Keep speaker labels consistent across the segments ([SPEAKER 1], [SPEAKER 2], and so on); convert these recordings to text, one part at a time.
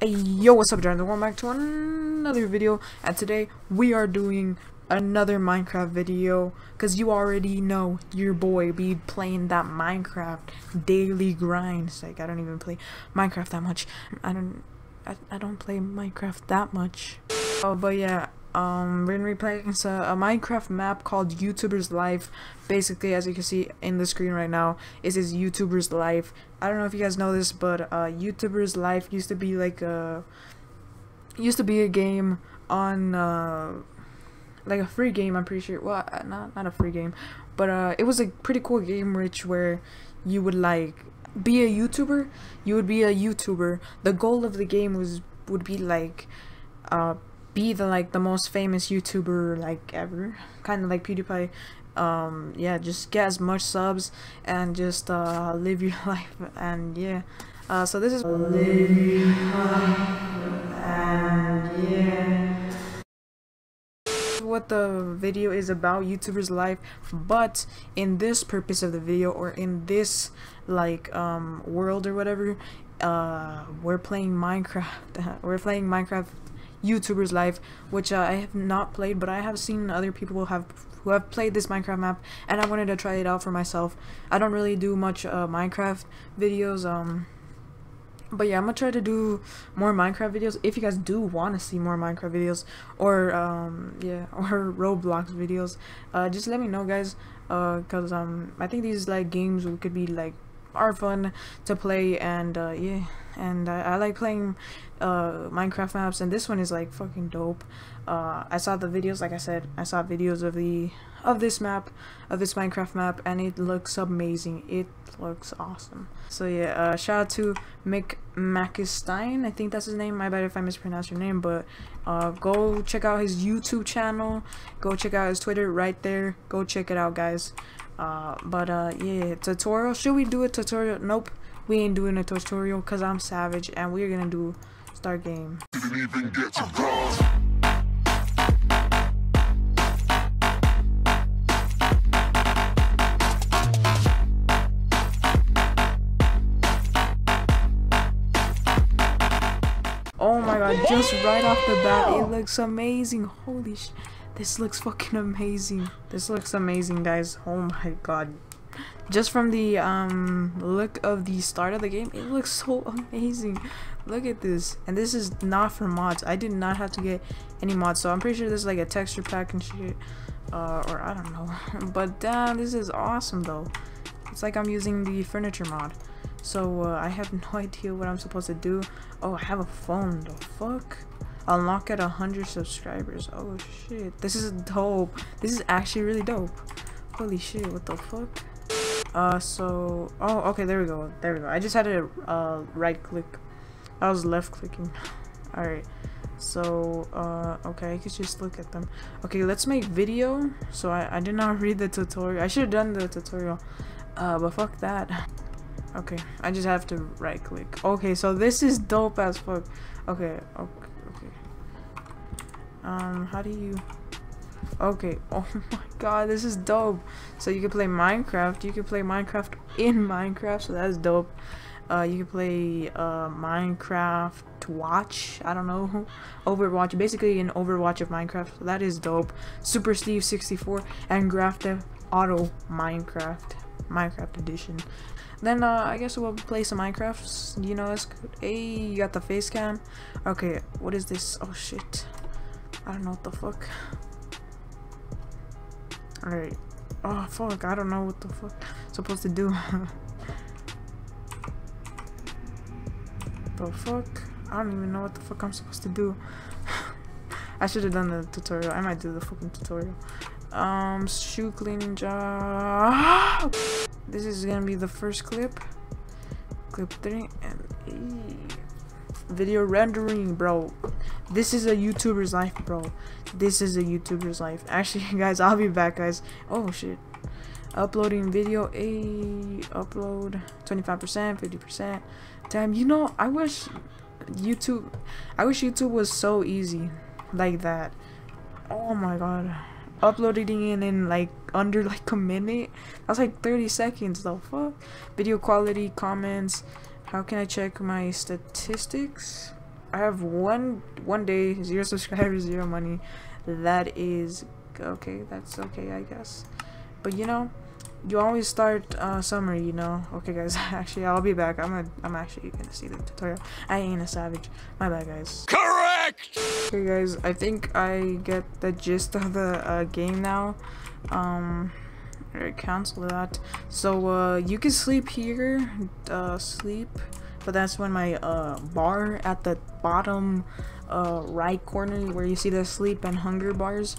[SPEAKER 1] Hey yo, what's up, John? Welcome back to another video, and today we are doing another Minecraft video, because you already know your boy be playing that Minecraft daily grind. It's like, I don't even play Minecraft that much. I don't, I, I don't play Minecraft that much. Oh, but yeah, um, we're gonna be playing a, a Minecraft map called YouTuber's Life. Basically, as you can see in the screen right now, is his YouTuber's Life. I don't know if you guys know this, but uh, YouTuber's Life used to be like a used to be a game on uh, like a free game. I'm pretty sure. Well, uh, not not a free game, but uh, it was a pretty cool game, Rich, where you would like be a YouTuber. You would be a YouTuber. The goal of the game was would be like uh be the like the most famous YouTuber like ever, kind of like PewDiePie. Um, yeah, just get as much subs and just uh, live your life and yeah. Uh, so this is live your life and yeah. What the video is about, YouTuber's life, but in this purpose of the video or in this like um world or whatever, uh, we're playing Minecraft. we're playing Minecraft YouTuber's life, which uh, I have not played, but I have seen other people have who have played this Minecraft map, and I wanted to try it out for myself. I don't really do much uh, Minecraft videos, um, but yeah, I'm gonna try to do more Minecraft videos. If you guys do want to see more Minecraft videos, or um, yeah, or Roblox videos, uh, just let me know, guys. Uh, cause um, I think these like games could be like are fun to play and uh, yeah and I, I, like playing uh, Minecraft maps and this one is like fucking dope. Uh, I saw the videos like I said I saw videos of the of this map of this Minecraft map and it looks amazing. It looks awesome. So yeah uh, shout out to Mick Makestein I think that's his name. My bad if I mispronounce your name but uh, go check out his YouTube channel. Go check out his Twitter right there. Go check it out guys. Uh, but uh, yeah, tutorial. Should we do a tutorial? Nope, we ain't doing a tutorial because I'm savage and we're gonna do start game. Oh my god, just right off the bat, it looks amazing. Holy sh- this looks fucking amazing. This looks amazing, guys. Oh my god. Just from the um look of the start of the game, it looks so amazing. Look at this. And this is not for mods. I did not have to get any mods. So I'm pretty sure this is like a texture pack and shit. Uh, or I don't know. but damn, this is awesome though. It's like I'm using the furniture mod. So uh, I have no idea what I'm supposed to do. Oh, I have a phone. The fuck? Unlock at 100 subscribers. Oh shit. This is dope. This is actually really dope. Holy shit, what the fuck? Uh, so... Oh, okay, there we go. There we go. I just had to uh, right click. I was left clicking. Alright. So, uh, okay, I could just look at them. Okay, let's make video. So I, I did not read the tutorial. I should have done the tutorial. Uh, but fuck that. Okay, I just have to right click. Okay, so this is dope as fuck. Okay, okay um how do you okay oh my god this is dope so you can play minecraft you can play minecraft in minecraft so that's dope uh you can play uh minecraft watch i don't know overwatch basically an overwatch of minecraft so that is dope super steve 64 and Grand Theft Auto minecraft minecraft edition then uh, I guess we'll play some Minecraft. You know, that's good. Hey, you got the face cam. Okay, what is this? Oh shit. I don't know what the fuck. Alright. Oh fuck, I don't know what the fuck I'm supposed to do. the fuck? I don't even know what the fuck I'm supposed to do. I should have done the tutorial. I might do the fucking tutorial. Um, shoe cleaning job. This is gonna be the first clip. Clip three and video rendering, bro. This is a YouTuber's life, bro. This is a YouTuber's life. Actually, guys, I'll be back, guys. Oh, shit. Uploading video, a upload 25%, 50%. Damn, you know, I wish YouTube, I wish YouTube was so easy like that. Oh my god. Uploading it in like under like a minute. That's like 30 seconds though. Fuck. Video quality, comments. How can I check my statistics? I have one one day, zero subscribers, zero money. That is okay. That's okay, I guess. But you know, you always start uh, summer. You know. Okay, guys. Actually, I'll be back. I'm a, I'm actually gonna see the tutorial. I ain't a savage. My bad, guys.
[SPEAKER 2] Correct.
[SPEAKER 1] Okay, guys. I think I get the gist of the uh, game now. Um. Alright, cancel that. So, uh, you can sleep here, uh, sleep, but that's when my, uh, bar at the bottom, uh, right corner where you see the sleep and hunger bars,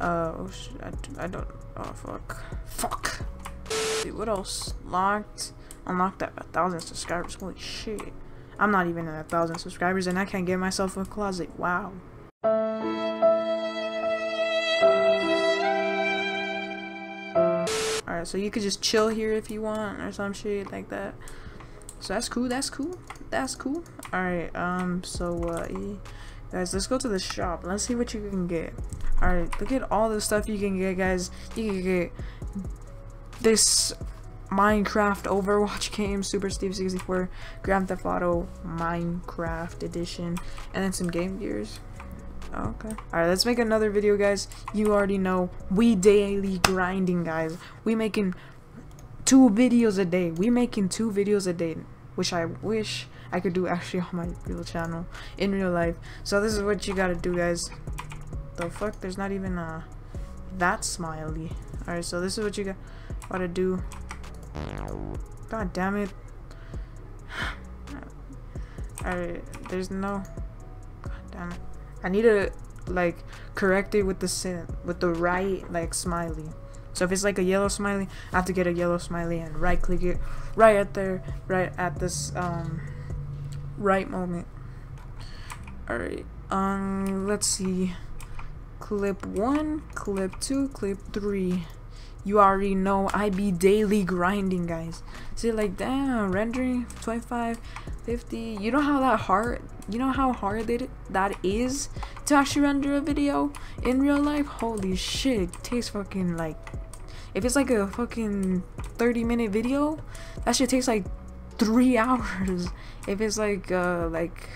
[SPEAKER 1] uh, oh, I, I don't, oh, fuck, fuck. Dude, what else? Locked, unlocked at a thousand subscribers, holy shit. I'm not even at a thousand subscribers and I can't get myself a closet, wow. Alright, so you could just chill here if you want or some shit like that. So that's cool, that's cool, that's cool. Alright, um, so, uh, guys, let's go to the shop. Let's see what you can get. Alright, look at all the stuff you can get, guys. You can get this Minecraft Overwatch game, Super Steve 64, Grand Theft Auto Minecraft Edition, and then some Game Gears. Okay. Alright, let's make another video, guys. You already know, we daily grinding, guys. We making two videos a day. We making two videos a day, which I wish I could do actually on my real channel, in real life. So this is what you gotta do, guys. The fuck? There's not even, uh, that smiley. Alright, so this is what you got, gotta do. God damn it. Alright, there's no... God damn it. I need to like correct it with the sin with the right like smiley. So if it's like a yellow smiley, I have to get a yellow smiley and right click it right at there, right at this um right moment. Alright, um let's see. Clip one, clip two, clip three. You already know I be daily grinding guys. See like damn rendering 25 50 you know how that hard you know how hard it, that is to actually render a video in real life holy shit it takes fucking like if it's like a fucking 30 minute video that shit takes like three hours if it's like uh like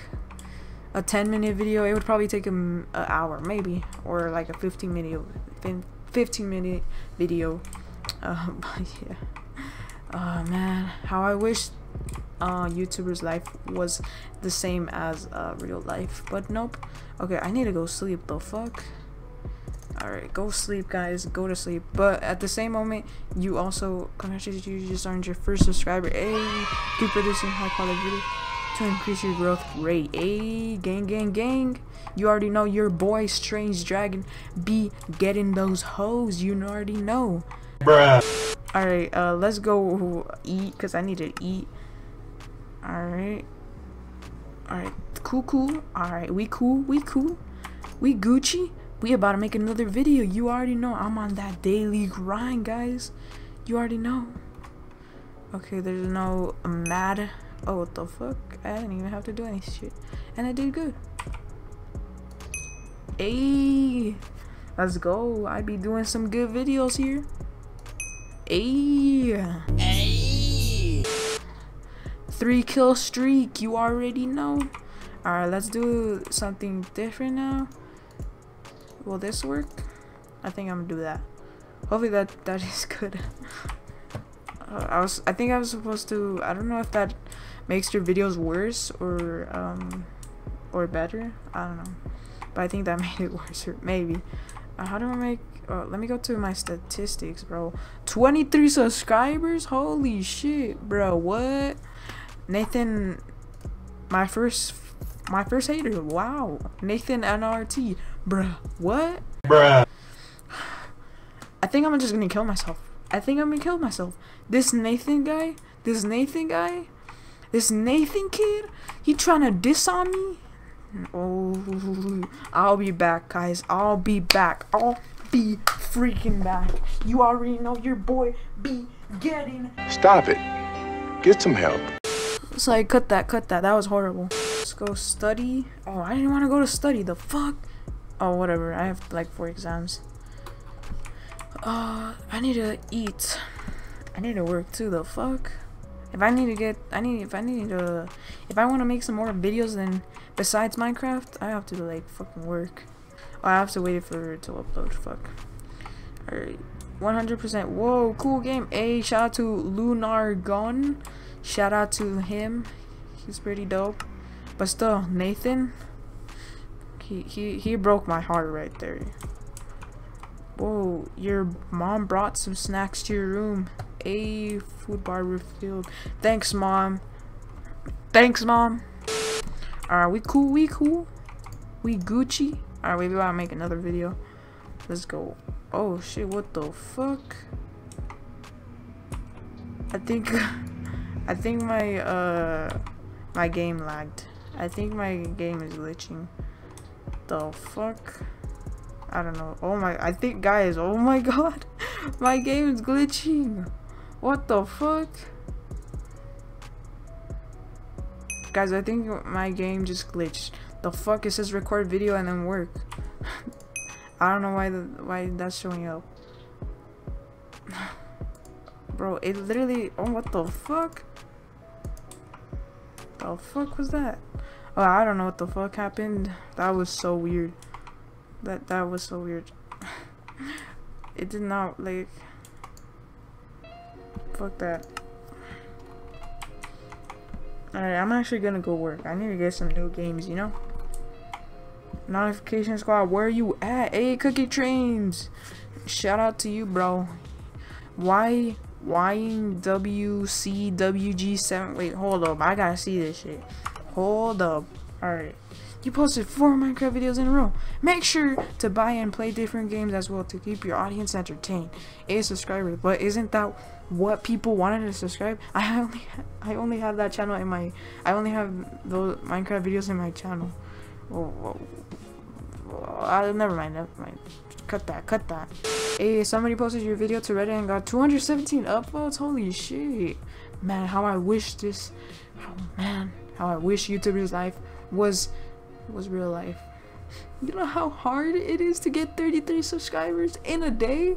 [SPEAKER 1] a 10 minute video it would probably take an hour maybe or like a 15 minute 15 minute video um yeah oh man how i wish uh, YouTuber's life was the same as uh, real life. But nope. Okay, I need to go sleep. The fuck? Alright, go sleep, guys. Go to sleep. But at the same moment, you also, congratulations, you just earned your first subscriber. Hey, keep producing high quality videos to increase your growth rate. Hey, gang, gang, gang. You already know your boy, Strange Dragon, be getting those hoes. You already know.
[SPEAKER 2] Bruh.
[SPEAKER 1] Alright, uh, let's go eat, because I need to eat. Alright. Alright. Cool, cool. Alright. We cool. We cool. We Gucci. We about to make another video. You already know I'm on that daily grind, guys. You already know. Okay, there's no mad. Oh, what the fuck? I didn't even have to do any shit. And I did good. Hey. Let's go. I be doing some good videos here. Hey.
[SPEAKER 2] Hey.
[SPEAKER 1] Three kill streak, you already know. Alright, let's do something different now. Will this work? I think I'm gonna do that. Hopefully that that is good. uh, I was I think I was supposed to I don't know if that makes your videos worse or um or better. I don't know. But I think that made it worse or maybe. Uh, how do I make uh, let me go to my statistics, bro. 23 subscribers? Holy shit, bro. What? Nathan, my first, my first hater. Wow, Nathan NRT, bruh. What?
[SPEAKER 2] Bruh.
[SPEAKER 1] I think I'm just gonna kill myself. I think I'm gonna kill myself. This Nathan guy, this Nathan guy, this Nathan kid, he trying to diss on me. Oh, I'll be back, guys. I'll be back. I'll be freaking back. You already know your boy be getting.
[SPEAKER 2] Stop it. Get some help.
[SPEAKER 1] So I cut that, cut that. That was horrible. Let's go study. Oh, I didn't want to go to study. The fuck? Oh, whatever. I have like four exams. Uh, I need to eat. I need to work too. The fuck? If I need to get, I need, if I need to, if I want to make some more videos, then besides Minecraft, I have to like fucking work. Oh, I have to wait for it to upload. Fuck. Alright. 100%. Whoa, cool game. A shout out to Lunar Gun. Shout out to him. He's pretty dope. But still, Nathan. He he he broke my heart right there. Whoa, your mom brought some snacks to your room. A food bar refilled. Thanks, mom. Thanks, mom. Alright, we cool, we cool. We Gucci. Alright, we gotta make another video. Let's go. Oh shit, what the fuck? I think I think my uh my game lagged. I think my game is glitching. The fuck? I don't know. Oh my I think guys, oh my god. my game is glitching. What the fuck? Guys, I think my game just glitched. The fuck it says record video and then work. I don't know why the why that's showing up. Bro, it literally oh what the fuck? The fuck was that? Oh I don't know what the fuck happened. That was so weird. That that was so weird. it did not like fuck that. Alright, I'm actually gonna go work. I need to get some new games, you know? Notification squad, where are you at? Hey, Cookie Trains! Shout out to you, bro. Why YWCWG7 wait, hold up. I gotta see this shit. Hold up. Alright. You posted four Minecraft videos in a row. Make sure to buy and play different games as well to keep your audience entertained. A subscriber, but isn't that what people wanted to subscribe? I only I only have that channel in my I only have those Minecraft videos in my channel. Oh, uh, never mind, never mind. Cut that, cut that. Hey, somebody posted your video to Reddit and got 217 upvotes. Holy shit. Man, how I wish this, how, man, how I wish YouTuber's life was, was real life. You know how hard it is to get 33 subscribers in a day?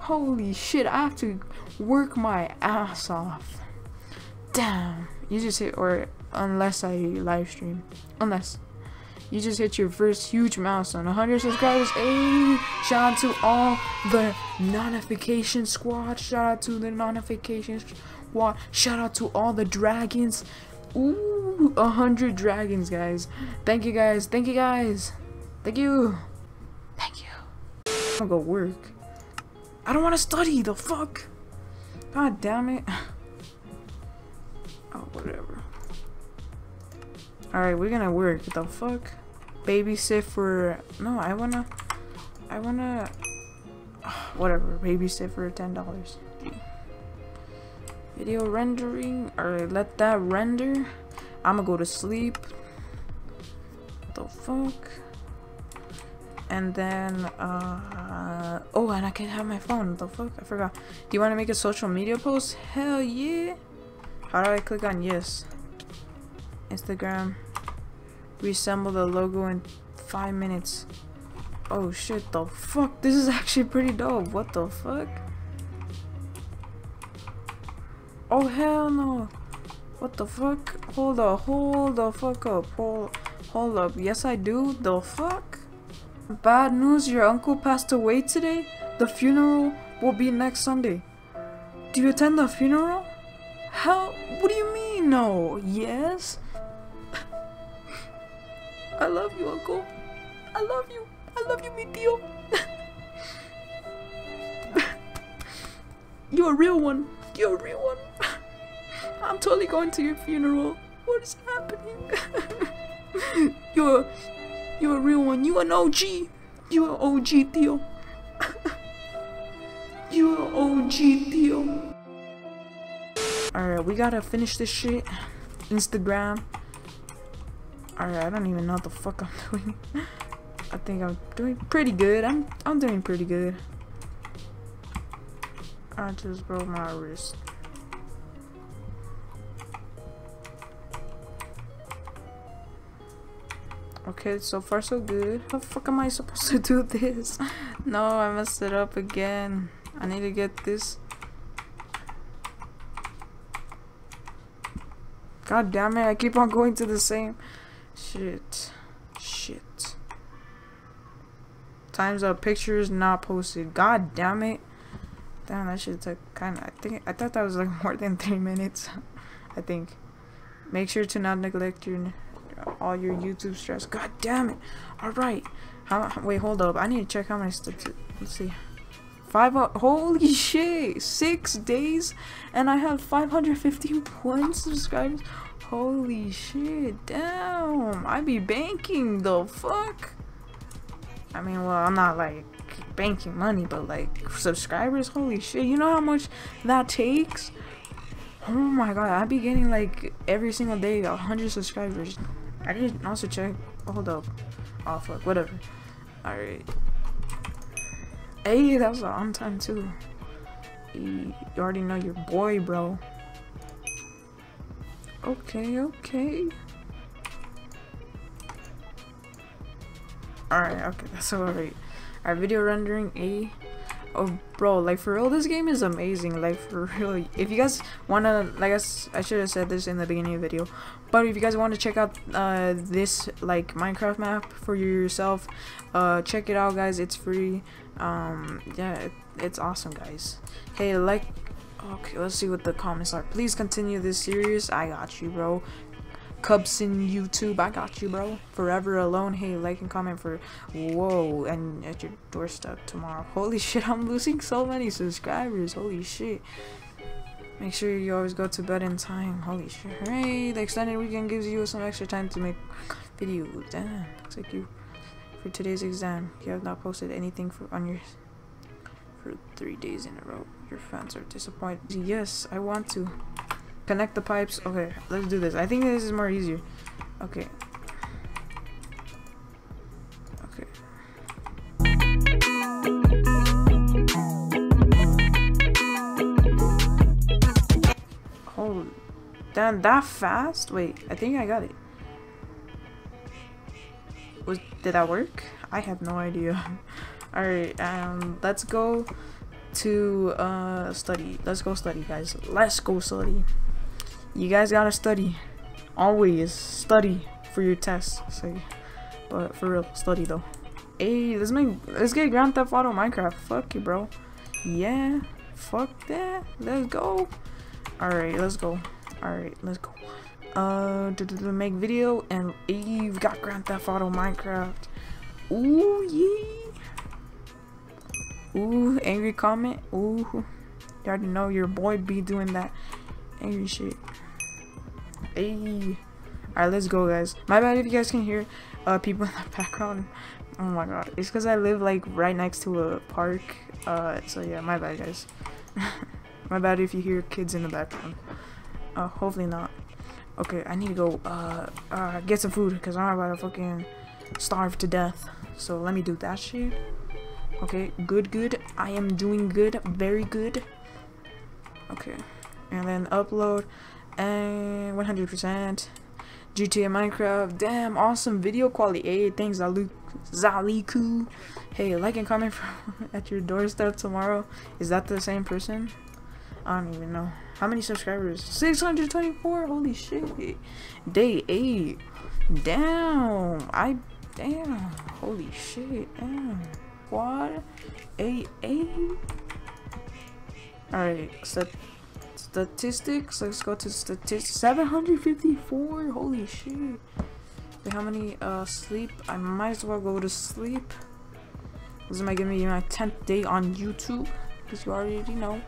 [SPEAKER 1] Holy shit, I have to work my ass off. Damn. You just hit, or unless I live stream. Unless. You just hit your first huge milestone. 100 subscribers. Hey, shout out to all the notification squad. Shout out to the notification squad. Shout out to all the dragons. Ooh, 100 dragons, guys. Thank you, guys. Thank you, guys. Thank you. Thank you. I'm gonna go work. I don't want to study. The fuck? God damn it. Oh, whatever. Alright, we're gonna work. The fuck? Babysit for... No, I wanna... I wanna... Whatever. Babysit for $10. Video rendering. Alright, let that render. I'm gonna go to sleep. The fuck? And then, uh... Oh, and I can have my phone. The fuck? I forgot. Do you want to make a social media post? Hell yeah! How do I click on yes? Instagram. Reassemble the logo in five minutes. Oh shit, the fuck? This is actually pretty dope. What the fuck? Oh hell no. What the fuck? Hold up, hold the fuck up. Hold, hold up. Yes I do. The fuck? Bad news, your uncle passed away today? The funeral will be next Sunday. Do you attend the funeral? How? What do you mean no? Yes? I love you, uncle. I love you. I love you, mi tío. You're a real one. You're a real one. I'm totally going to your funeral. What is happening? you're, you're a real one. You an OG. You an OG, tío. you an OG, tío. Alright, we gotta finish this shit. Instagram. Alright, I don't even know what the fuck I'm doing. I think I'm doing pretty good. I'm I'm doing pretty good. I just broke my wrist. Okay, so far so good. How the fuck am I supposed to do this? no, I messed it up again. I need to get this. God damn it, I keep on going to the same Shit. Shit. Times up. Pictures not posted. God damn it. Damn, that shit took kind of. I think I thought that was like more than three minutes. I think. Make sure to not neglect your all your YouTube stress. God damn it. All right. How? Wait, hold up. I need to check how many steps. Let's see. Five. Holy shit! Six days, and I have 551 subscribers. Holy shit! Damn! I be banking the fuck. I mean, well, I'm not like banking money, but like subscribers. Holy shit! You know how much that takes? Oh my god! I'd be getting like every single day a hundred subscribers. I can also check. Oh, hold up. Oh fuck. Whatever. Alright. Hey, that was on time too. You already know your boy, bro. Okay, okay. Alright, okay, that's alright. Our video rendering A. Oh, bro, like for real, this game is amazing. Like for real, if you guys wanna, like I, I should have said this in the beginning of the video, but if you guys want to check out uh, this like Minecraft map for yourself, uh, check it out, guys. It's free. Um, yeah, it, it's awesome, guys. Hey, like, okay, let's see what the comments are. Please continue this series. I got you, bro. Cubson YouTube, I got you, bro. Forever alone. Hey, like and comment for whoa, and at your doorstep tomorrow. Holy shit, I'm losing so many subscribers. Holy shit. Make sure you always go to bed in time. Holy shit. Hey, the extended weekend gives you some extra time to make videos. Damn, looks like you for today's exam. You have not posted anything for on your for three days in a row. Your fans are disappointed. Yes, I want to. Connect the pipes. Okay, let's do this. I think this is more easier. Okay. Damn, that fast? Wait, I think I got it. Was Did that work? I have no idea. Alright, um, let's go to uh study. Let's go study, guys. Let's go study. You guys gotta study. Always study for your tests. So, but for real, study though. Hey, let's make let's get Grand Theft Auto Minecraft. Fuck you, bro. Yeah, fuck that. Let's go. All right, let's go. All right, let's go. Uh, to, to make video and you've got Grand Theft Auto Minecraft. Ooh yeah. Ooh, angry comment. Ooh, you already know your boy be doing that angry shit. Hey. Alright, let's go, guys. My bad if you guys can hear uh, people in the background. Oh my god. It's because I live, like, right next to a park. Uh, so yeah, my bad, guys. my bad if you hear kids in the background. Uh, hopefully not. Okay, I need to go, uh, uh get some food because I'm about to fucking starve to death. So let me do that shit. Okay, good, good. I am doing good. Very good. Okay. And then upload and 100% GTA Minecraft damn awesome video quality. Hey thanks Zalu Zaliku. Hey like and comment at your doorstep tomorrow. Is that the same person? I don't even know. How many subscribers? 624 holy shit. Day 8 damn. I damn. Holy shit. Damn. What 8 8 alright so statistics. Let's go to statistics. 754 holy shit. How many uh sleep? I might as well go to sleep. This might give me my 10th day on youtube because you already know.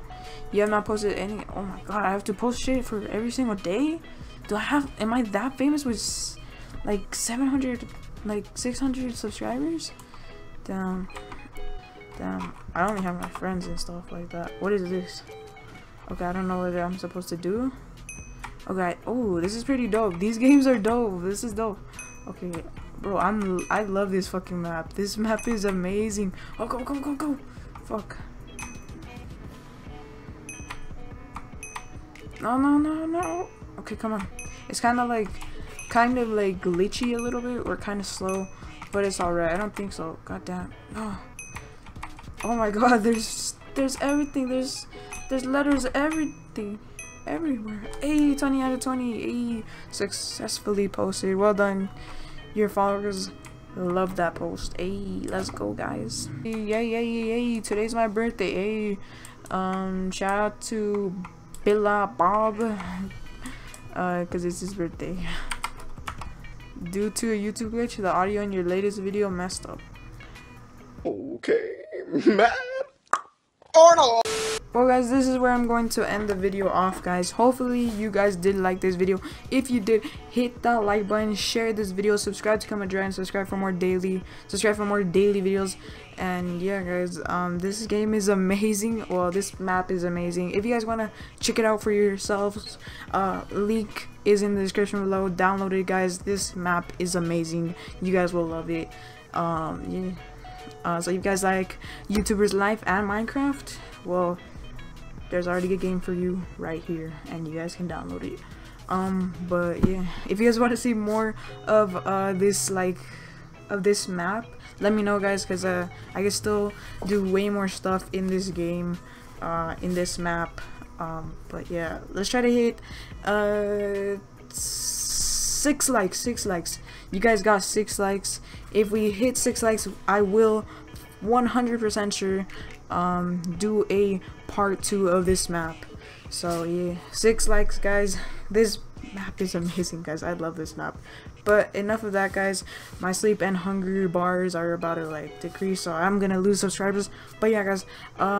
[SPEAKER 1] You have not posted any oh my god i have to post shit for every single day? Do i have am i that famous with like 700 like 600 subscribers? Damn. Damn. I only have my friends and stuff like that. What is this Okay, I don't know what I'm supposed to do. Okay, oh, this is pretty dope. These games are dope. This is dope. Okay, bro, I'm I love this fucking map. This map is amazing. Oh, go, go, go, go. Fuck. No, no, no, no. Okay, come on. It's kind of like, kind of like glitchy a little bit or kind of slow, but it's alright. I don't think so. God damn. No. Oh my god, there's, there's everything. There's, there's letters everything. Everywhere. Hey, 20 out of 20. Hey, successfully posted. Well done. your followers love that post. Hey, let's go, guys. Yeah, yeah, yeah. Today's my birthday. Hey, um, shout out to Billa Bob, uh, cause it's his birthday. Due to a YouTube glitch, the audio in your latest video messed up.
[SPEAKER 2] Okay, man. Arnold.
[SPEAKER 1] Well guys, this is where I'm going to end the video off guys. Hopefully you guys did like this video. If you did, hit that like button, share this video, subscribe to Come and subscribe for more daily, subscribe for more daily videos. And yeah guys, um, this game is amazing. Well, this map is amazing. If you guys want to check it out for yourselves, uh, link is in the description below. Download it guys. This map is amazing. You guys will love it. Um, yeah. Uh, so you guys like YouTubers life and Minecraft, well, there's already a game for you right here, and you guys can download it. Um, but yeah, if you guys want to see more of uh this like of this map, let me know guys, cause uh I can still do way more stuff in this game, uh in this map. Um, but yeah, let's try to hit uh six likes, six likes. You guys got six likes. If we hit six likes, I will 100% sure um, do a part two of this map. So yeah, six likes, guys. This map is amazing, guys. I love this map. But enough of that, guys. My sleep and hunger bars are about to like decrease, so I'm gonna lose subscribers. But yeah, guys. Uh,